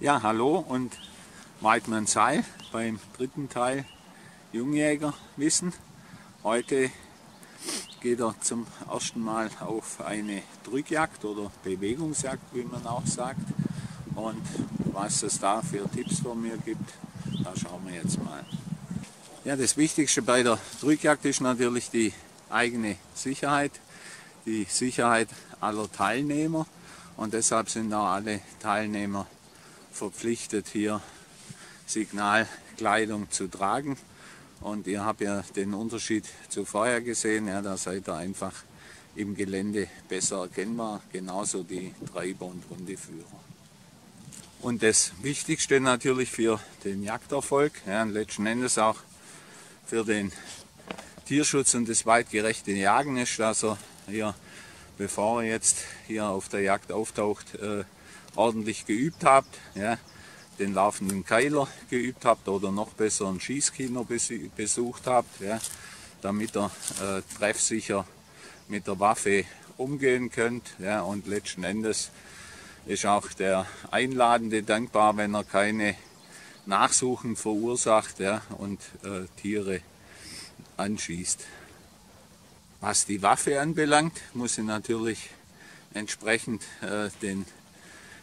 Ja, hallo und Weidmann Seil beim dritten Teil Jungjägerwissen. Heute geht er zum ersten Mal auf eine Drückjagd oder Bewegungsjagd, wie man auch sagt. Und was es da für Tipps von mir gibt, da schauen wir jetzt mal. Ja, das Wichtigste bei der Drückjagd ist natürlich die eigene Sicherheit, die Sicherheit aller Teilnehmer. Und deshalb sind auch alle Teilnehmer verpflichtet, hier Signalkleidung zu tragen. Und ihr habt ja den Unterschied zu vorher gesehen, ja, da seid ihr einfach im Gelände besser erkennbar, genauso die Treiber und Hundeführer. Und das Wichtigste natürlich für den Jagderfolg, ja, und letzten Endes auch für den Tierschutz und das weitgerechte Jagen ist, dass er hier, bevor er jetzt hier auf der Jagd auftaucht, äh, ordentlich geübt habt, ja, den laufenden Keiler geübt habt oder noch besser ein Schießkino besucht habt, ja, damit ihr äh, treffsicher mit der Waffe umgehen könnt. Ja, und letzten Endes ist auch der Einladende dankbar, wenn er keine Nachsuchen verursacht ja, und äh, Tiere anschießt. Was die Waffe anbelangt, muss sie natürlich entsprechend äh, den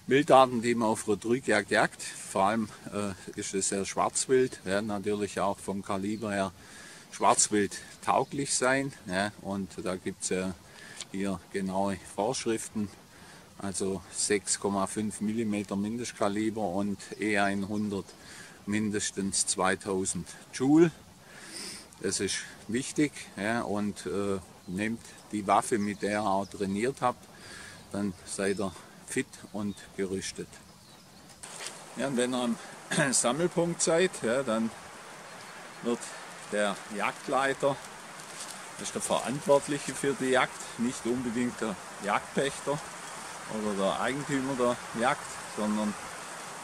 Wildarten, die man auf Rodriguejagd jagt. Vor allem äh, ist es sehr Schwarzwild, ja, natürlich auch vom Kaliber her Schwarzwild tauglich sein. Ja, und da gibt es ja hier genaue Vorschriften, also 6,5 mm Mindestkaliber und E100 mindestens 2000 Joule. Das ist wichtig ja, und äh, nehmt die Waffe, mit der ihr auch trainiert habt, dann seid ihr fit und gerüstet. Ja, und wenn ihr am Sammelpunkt seid, ja, dann wird der Jagdleiter, das ist der Verantwortliche für die Jagd, nicht unbedingt der Jagdpächter oder der Eigentümer der Jagd, sondern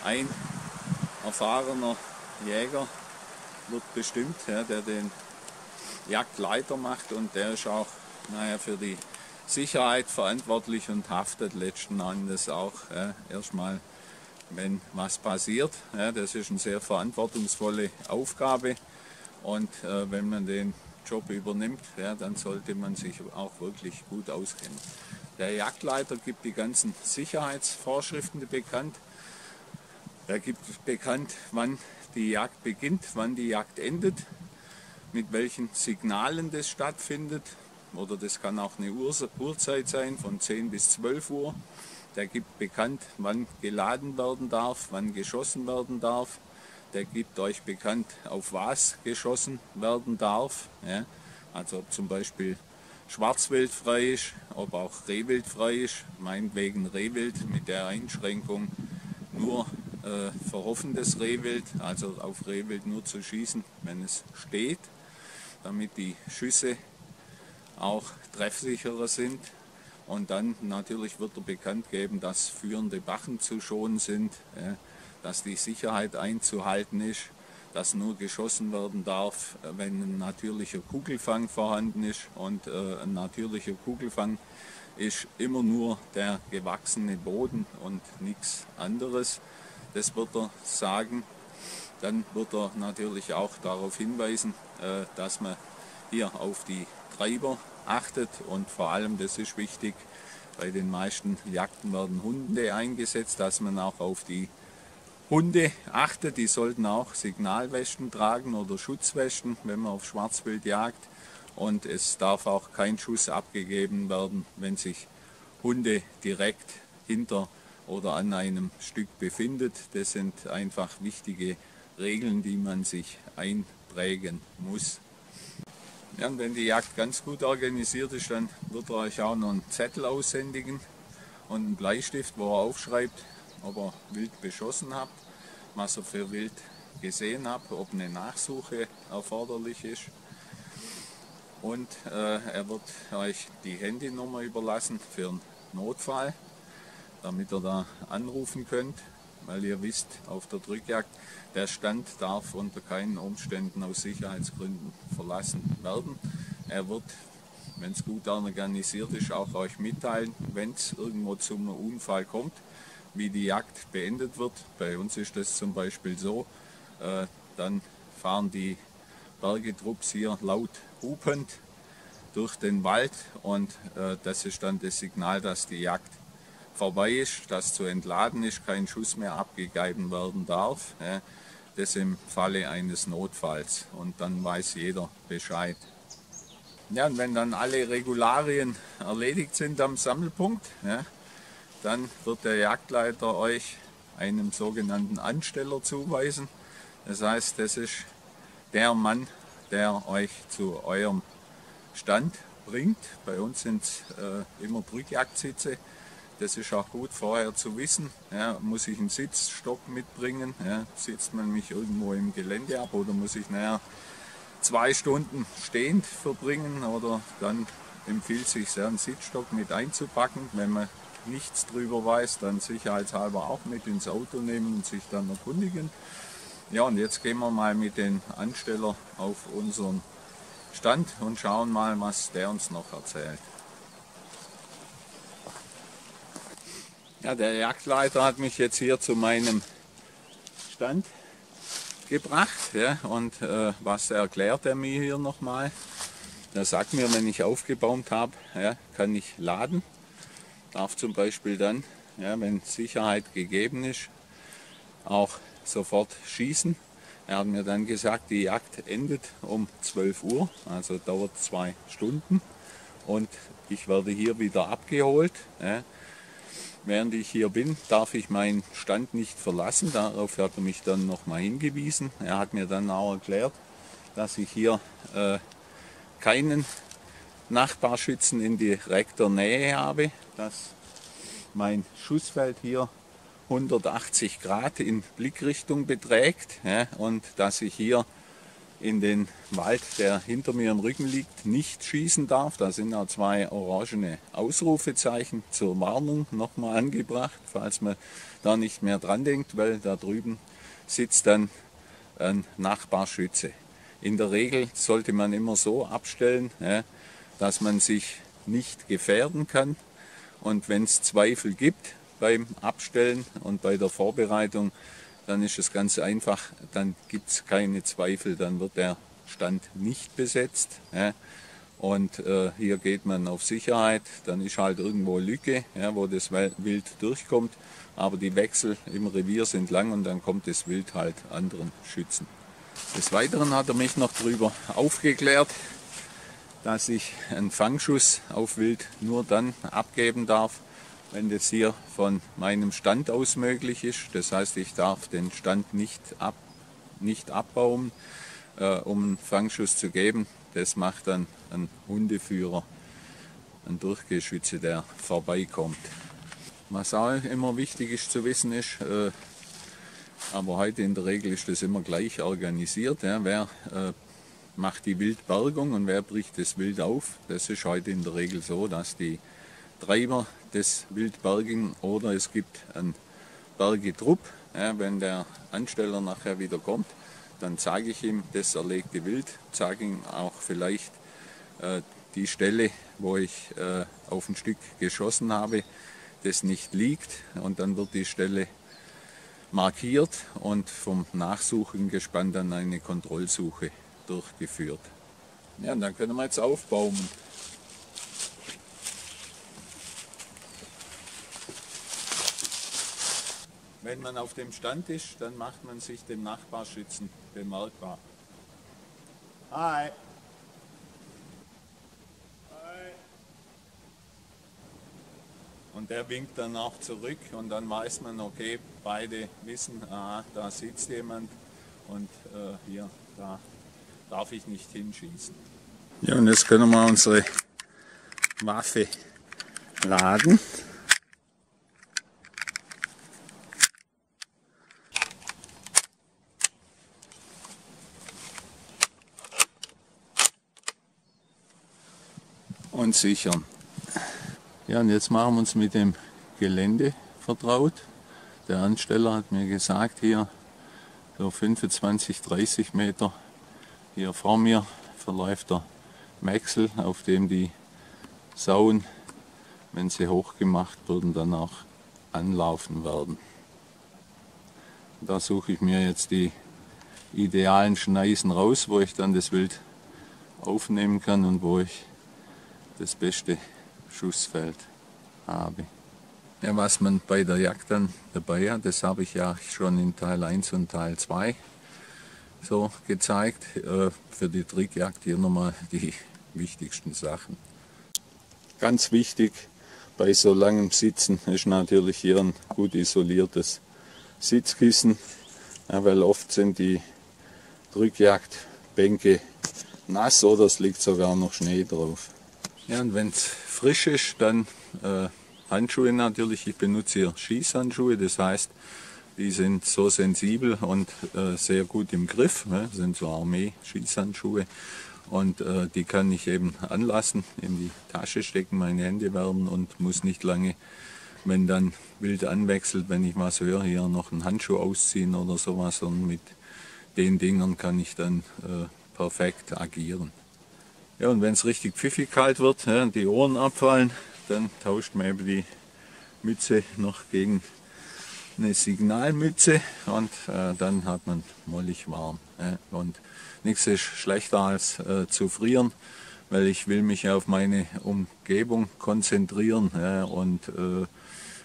ein erfahrener Jäger wird bestimmt, ja, der den Jagdleiter macht und der ist auch naja, für die Sicherheit verantwortlich und haftet letzten Endes auch ja, erstmal, wenn was passiert. Ja, das ist eine sehr verantwortungsvolle Aufgabe und äh, wenn man den Job übernimmt, ja, dann sollte man sich auch wirklich gut auskennen. Der Jagdleiter gibt die ganzen Sicherheitsvorschriften bekannt. Er gibt bekannt, wann die Jagd beginnt, wann die Jagd endet, mit welchen Signalen das stattfindet, oder das kann auch eine Uhrzeit sein von 10 bis 12 Uhr. Der gibt bekannt, wann geladen werden darf, wann geschossen werden darf. Der gibt euch bekannt, auf was geschossen werden darf. Ja. Also ob zum Beispiel Schwarzwild frei ist, ob auch Rehwild frei ist, meinetwegen Rehwild mit der Einschränkung nur äh, verhoffendes Rehwild, also auf Rehwild nur zu schießen, wenn es steht, damit die Schüsse auch treffsicherer sind. Und dann natürlich wird er bekannt geben, dass führende Bachen zu schonen sind, dass die Sicherheit einzuhalten ist, dass nur geschossen werden darf, wenn ein natürlicher Kugelfang vorhanden ist. Und äh, ein natürlicher Kugelfang ist immer nur der gewachsene Boden und nichts anderes. Das wird er sagen. Dann wird er natürlich auch darauf hinweisen, äh, dass man hier auf die Treiber achtet und vor allem, das ist wichtig, bei den meisten Jagden werden Hunde eingesetzt, dass man auch auf die Hunde achtet. Die sollten auch Signalwesten tragen oder Schutzwesten, wenn man auf Schwarzwild jagt. Und es darf auch kein Schuss abgegeben werden, wenn sich Hunde direkt hinter oder an einem Stück befindet. Das sind einfach wichtige Regeln, die man sich einprägen muss. Ja, und wenn die Jagd ganz gut organisiert ist, dann wird er euch auch noch einen Zettel aushändigen und einen Bleistift, wo er aufschreibt, ob ihr Wild beschossen habt, was ihr für Wild gesehen habt, ob eine Nachsuche erforderlich ist. Und äh, er wird euch die Handynummer überlassen für einen Notfall, damit ihr da anrufen könnt weil ihr wisst, auf der Drückjagd, der Stand darf unter keinen Umständen aus Sicherheitsgründen verlassen werden. Er wird, wenn es gut organisiert ist, auch euch mitteilen, wenn es irgendwo zum Unfall kommt, wie die Jagd beendet wird. Bei uns ist das zum Beispiel so, äh, dann fahren die Bergetrupps hier laut hupend durch den Wald und äh, das ist dann das Signal, dass die Jagd vorbei ist, dass zu entladen ist, kein Schuss mehr abgegeben werden darf. Das im Falle eines Notfalls und dann weiß jeder Bescheid. Ja, und wenn dann alle Regularien erledigt sind am Sammelpunkt, ja, dann wird der Jagdleiter euch einen sogenannten Ansteller zuweisen. Das heißt, das ist der Mann, der euch zu eurem Stand bringt. Bei uns sind es äh, immer Drückjagdsitze. Das ist auch gut vorher zu wissen. Ja, muss ich einen Sitzstock mitbringen? Ja, sitzt man mich irgendwo im Gelände ab oder muss ich nachher zwei Stunden stehend verbringen oder dann empfiehlt sich sehr einen Sitzstock mit einzupacken. Wenn man nichts drüber weiß, dann sicherheitshalber auch mit ins Auto nehmen und sich dann erkundigen. Ja, und jetzt gehen wir mal mit den Ansteller auf unseren Stand und schauen mal, was der uns noch erzählt. Ja, der Jagdleiter hat mich jetzt hier zu meinem Stand gebracht ja, und äh, was erklärt er mir hier nochmal? Er sagt mir, wenn ich aufgebaut habe, ja, kann ich laden, darf zum Beispiel dann, ja, wenn Sicherheit gegeben ist, auch sofort schießen. Er hat mir dann gesagt, die Jagd endet um 12 Uhr, also dauert zwei Stunden und ich werde hier wieder abgeholt. Ja. Während ich hier bin, darf ich meinen Stand nicht verlassen. Darauf hat er mich dann nochmal hingewiesen. Er hat mir dann auch erklärt, dass ich hier äh, keinen Nachbarschützen in direkter Nähe habe, dass mein Schussfeld hier 180 Grad in Blickrichtung beträgt ja, und dass ich hier in den Wald, der hinter mir im Rücken liegt, nicht schießen darf. Da sind auch zwei orangene Ausrufezeichen zur Warnung nochmal angebracht, falls man da nicht mehr dran denkt, weil da drüben sitzt dann ein Nachbarschütze. In der Regel sollte man immer so abstellen, dass man sich nicht gefährden kann. Und wenn es Zweifel gibt, beim Abstellen und bei der Vorbereitung, dann ist es ganz einfach, dann gibt es keine Zweifel, dann wird der Stand nicht besetzt. Ja. Und äh, hier geht man auf Sicherheit, dann ist halt irgendwo Lücke, ja, wo das Wild durchkommt, aber die Wechsel im Revier sind lang und dann kommt das Wild halt anderen Schützen. Des Weiteren hat er mich noch darüber aufgeklärt, dass ich einen Fangschuss auf Wild nur dann abgeben darf, wenn das hier von meinem Stand aus möglich ist. Das heißt, ich darf den Stand nicht, ab, nicht abbauen, äh, um einen Fangschuss zu geben. Das macht dann ein Hundeführer, ein Durchgeschütze, der vorbeikommt. Was auch immer wichtig ist zu wissen ist, äh, aber heute in der Regel ist das immer gleich organisiert. Ja, wer äh, macht die Wildbergung und wer bricht das Wild auf? Das ist heute in der Regel so, dass die Treiber des Wildbergen oder es gibt einen Bergetrupp. Ja, wenn der Ansteller nachher wieder kommt, dann zeige ich ihm das erlegte Wild, zeige ihm auch vielleicht äh, die Stelle, wo ich äh, auf ein Stück geschossen habe, das nicht liegt und dann wird die Stelle markiert und vom Nachsuchengespann dann eine Kontrollsuche durchgeführt. Ja, und dann können wir jetzt aufbauen. Wenn man auf dem Stand ist, dann macht man sich dem Nachbarschützen bemerkbar. Hi. Hi. Und der winkt dann auch zurück und dann weiß man, okay, beide wissen, ah, da sitzt jemand und äh, hier, da darf ich nicht hinschießen. Ja, und jetzt können wir unsere Waffe laden. Und sichern. Ja, und jetzt machen wir uns mit dem Gelände vertraut. Der Ansteller hat mir gesagt, hier so 25, 30 Meter hier vor mir verläuft der Mechsel, auf dem die Sauen, wenn sie hochgemacht wurden, dann auch anlaufen werden. Da suche ich mir jetzt die idealen Schneisen raus, wo ich dann das Wild aufnehmen kann und wo ich das beste Schussfeld habe. Ja, was man bei der Jagd dann dabei hat, das habe ich ja schon in Teil 1 und Teil 2 so gezeigt. Äh, für die Trickjagd hier nochmal die wichtigsten Sachen. Ganz wichtig bei so langem Sitzen ist natürlich hier ein gut isoliertes Sitzkissen, ja, weil oft sind die Drückjagdbänke nass oder es liegt sogar noch Schnee drauf. Ja, und wenn es frisch ist, dann äh, Handschuhe natürlich. Ich benutze hier Schießhandschuhe, das heißt, die sind so sensibel und äh, sehr gut im Griff. Ne? Das sind so Armee-Schießhandschuhe. Und äh, die kann ich eben anlassen, in die Tasche stecken, meine Hände wärmen und muss nicht lange, wenn dann wild anwechselt, wenn ich was höre, hier noch einen Handschuh ausziehen oder sowas. Und mit den Dingern kann ich dann äh, perfekt agieren. Ja, und wenn es richtig pfiffig kalt wird, ja, die Ohren abfallen, dann tauscht man eben die Mütze noch gegen eine Signalmütze und äh, dann hat man mollig warm. Äh, und nichts ist schlechter als äh, zu frieren, weil ich will mich auf meine Umgebung konzentrieren äh, und äh,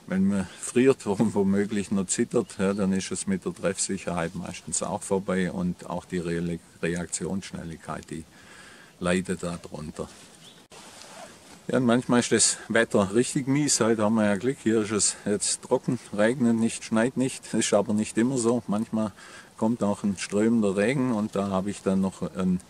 wenn man friert und womöglich noch zittert, ja, dann ist es mit der Treffsicherheit meistens auch vorbei und auch die Re Reaktionsschnelligkeit, die leidet darunter. Ja, manchmal ist das Wetter richtig mies. Heute haben wir ja Glück. Hier ist es jetzt trocken, regnet nicht, schneit nicht. Ist aber nicht immer so. Manchmal kommt auch ein strömender Regen und da habe ich dann noch ein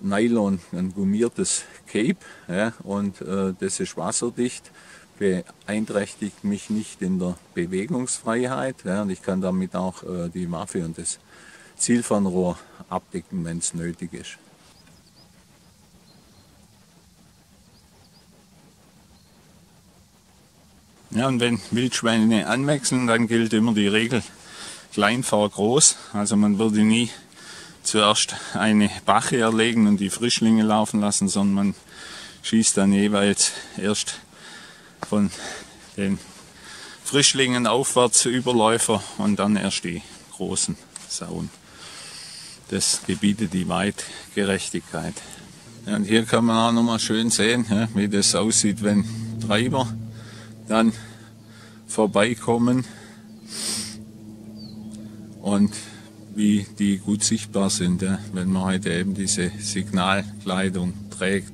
Nylon, ein gummiertes Cape. Ja, und äh, das ist wasserdicht, beeinträchtigt mich nicht in der Bewegungsfreiheit. Ja, und ich kann damit auch äh, die Waffe und das Zielfernrohr abdecken, wenn es nötig ist. Ja, und wenn Wildschweine anwechseln, dann gilt immer die Regel klein vor groß. Also man würde nie zuerst eine Bache erlegen und die Frischlinge laufen lassen, sondern man schießt dann jeweils erst von den Frischlingen aufwärts Überläufer und dann erst die großen Sauen. Das gebietet die Weitgerechtigkeit. Ja, und hier kann man auch nochmal schön sehen, wie das aussieht, wenn Treiber dann vorbeikommen und wie die gut sichtbar sind, wenn man heute eben diese Signalkleidung trägt.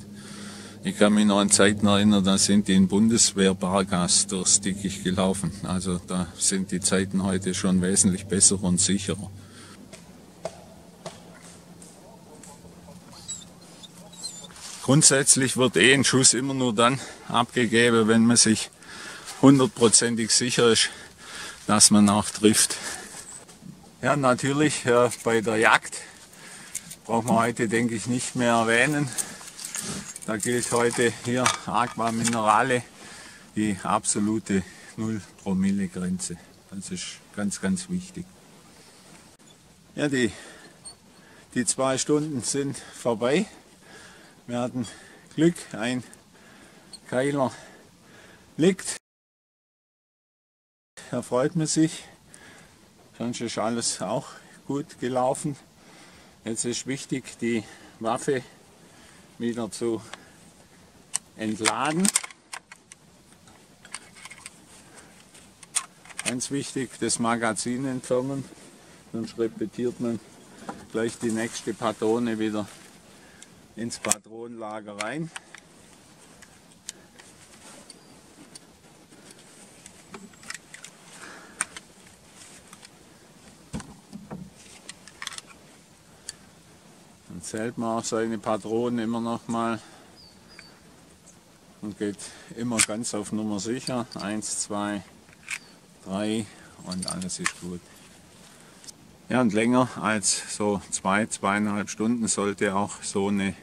Ich kann mich noch an Zeiten erinnern, da sind die in Bundeswehrbargas durchs Dickicht gelaufen. Also da sind die Zeiten heute schon wesentlich besser und sicherer. Grundsätzlich wird eh ein Schuss immer nur dann abgegeben, wenn man sich hundertprozentig sicher ist, dass man auch trifft. Ja, natürlich äh, bei der Jagd braucht man heute, denke ich, nicht mehr erwähnen. Da gilt heute hier Aqua Minerale die absolute 0 Promille Grenze. Das ist ganz, ganz wichtig. Ja, die, die zwei Stunden sind vorbei. Wir hatten Glück, ein Keiler liegt erfreut man sich. Sonst ist alles auch gut gelaufen. Jetzt ist wichtig, die Waffe wieder zu entladen. Ganz wichtig, das Magazin entfernen, sonst repetiert man gleich die nächste Patrone wieder ins Patronenlager rein. Zählt man auch seine Patronen immer noch mal und geht immer ganz auf Nummer sicher. Eins, zwei, drei und alles ist gut. Ja, und länger als so zwei, zweieinhalb Stunden sollte auch so eine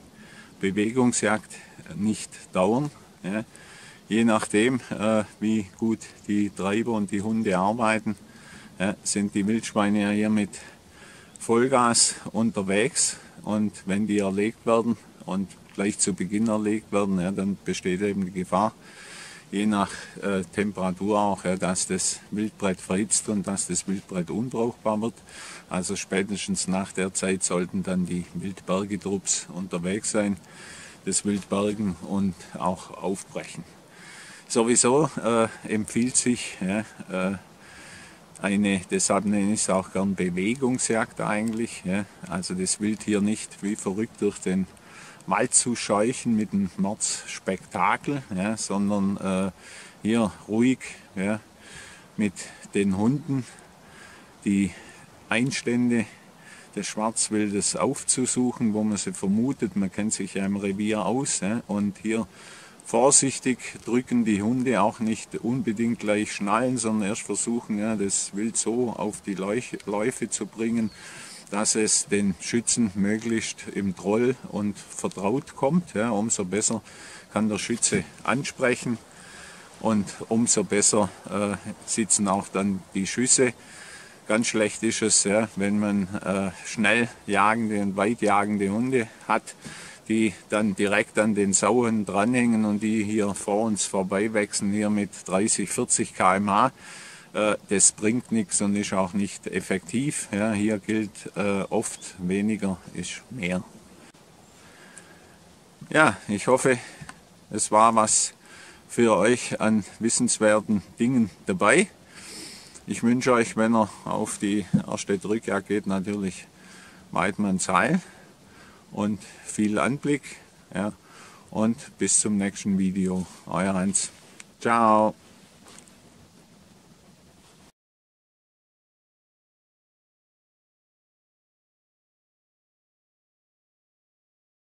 Bewegungsjagd nicht dauern. Ja. Je nachdem, äh, wie gut die Treiber und die Hunde arbeiten, ja, sind die Wildschweine ja hier mit Vollgas unterwegs und wenn die erlegt werden und gleich zu Beginn erlegt werden, ja, dann besteht eben die Gefahr, je nach äh, Temperatur auch, ja, dass das Wildbrett verhitzt und dass das Wildbrett unbrauchbar wird. Also spätestens nach der Zeit sollten dann die Wildbergetrupps unterwegs sein, das Wild bergen und auch aufbrechen. Sowieso äh, empfiehlt sich ja, äh, eine, deshalb nenne ich es auch gern Bewegungsjagd eigentlich. Ja. Also das Wild hier nicht wie verrückt durch den Wald zu scheuchen mit einem Mordsspektakel, ja, sondern äh, hier ruhig ja, mit den Hunden die Einstände des Schwarzwildes aufzusuchen, wo man sie vermutet. Man kennt sich ja im Revier aus ja, und hier vorsichtig drücken die Hunde auch nicht unbedingt gleich schnallen, sondern erst versuchen, ja, das Wild so auf die Läufe zu bringen, dass es den Schützen möglichst im Troll und vertraut kommt. Ja, umso besser kann der Schütze ansprechen und umso besser äh, sitzen auch dann die Schüsse. Ganz schlecht ist es, ja, wenn man äh, schnell jagende und weit jagende Hunde hat, die dann direkt an den Sauen dranhängen und die hier vor uns vorbei wechseln, hier mit 30, 40 km/h. Das bringt nichts und ist auch nicht effektiv. Ja, hier gilt äh, oft weniger ist mehr. Ja, ich hoffe, es war was für euch an wissenswerten Dingen dabei. Ich wünsche euch, wenn ihr auf die erste Drückjagd geht, natürlich Weidmanns Heil und viel Anblick. Ja. Und bis zum nächsten Video. Euer Hans. Ciao.